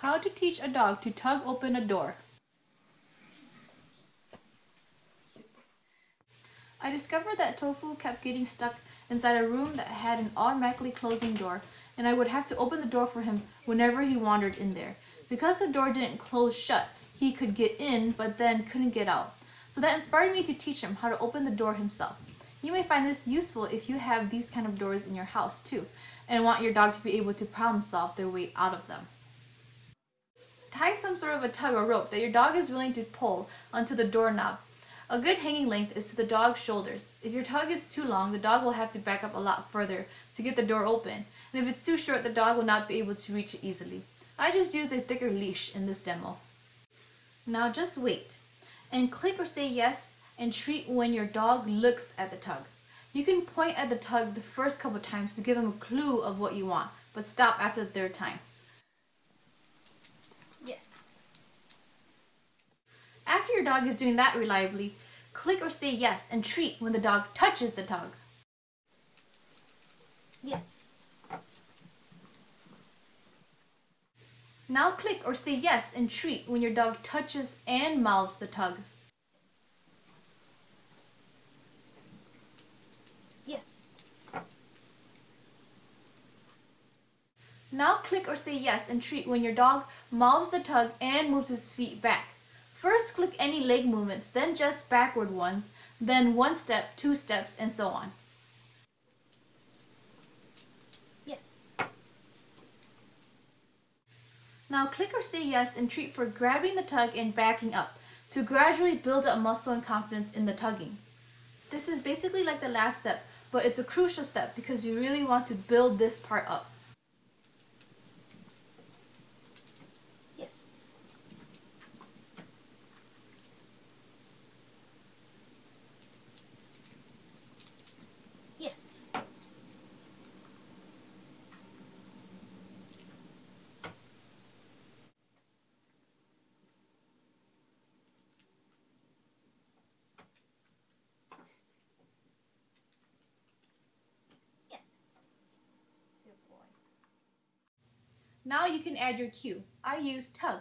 How to teach a dog to tug open a door. I discovered that Tofu kept getting stuck inside a room that had an automatically closing door and I would have to open the door for him whenever he wandered in there. Because the door didn't close shut, he could get in but then couldn't get out. So that inspired me to teach him how to open the door himself. You may find this useful if you have these kind of doors in your house too and want your dog to be able to problem solve their way out of them. Tie some sort of a tug or rope that your dog is willing to pull onto the doorknob. A good hanging length is to the dog's shoulders. If your tug is too long, the dog will have to back up a lot further to get the door open. And if it's too short, the dog will not be able to reach it easily. I just use a thicker leash in this demo. Now just wait and click or say yes and treat when your dog looks at the tug. You can point at the tug the first couple times to give him a clue of what you want, but stop after the third time. Yes. After your dog is doing that reliably, click or say yes and treat when the dog touches the tug. Yes. Now click or say yes and treat when your dog touches and mouths the tug. Yes. Now click or say yes and treat when your dog mouths the tug and moves his feet back. First click any leg movements, then just backward ones, then one step, two steps, and so on. Yes. Now click or say yes and treat for grabbing the tug and backing up to gradually build up muscle and confidence in the tugging. This is basically like the last step, but it's a crucial step because you really want to build this part up. Yes. Yes. Yes. Good boy. Now you can add your cue. I use tug.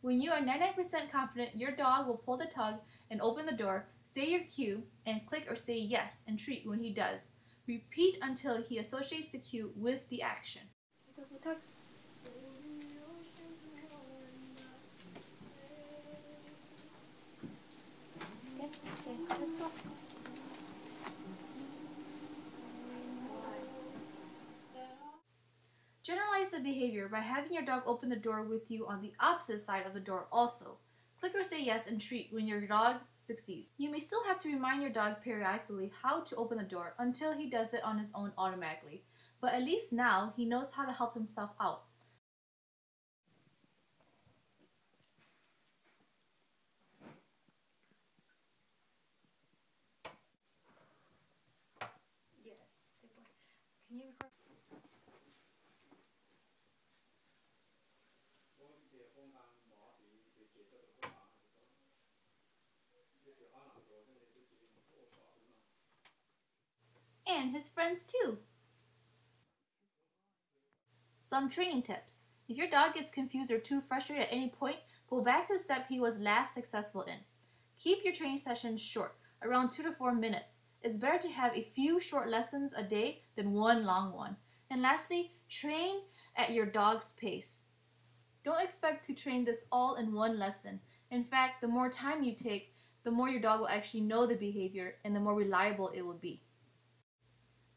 When you are 99% confident your dog will pull the tug and open the door, say your cue and click or say yes and treat when he does. Repeat until he associates the cue with the action. Okay, the behavior by having your dog open the door with you on the opposite side of the door also. Click or say yes and treat when your dog succeeds. You may still have to remind your dog periodically how to open the door until he does it on his own automatically, but at least now he knows how to help himself out. And his friends too. Some training tips. If your dog gets confused or too frustrated at any point, go back to the step he was last successful in. Keep your training sessions short, around 2 to 4 minutes. It's better to have a few short lessons a day than one long one. And lastly, train at your dog's pace. Don't expect to train this all in one lesson. In fact, the more time you take, the more your dog will actually know the behavior and the more reliable it will be.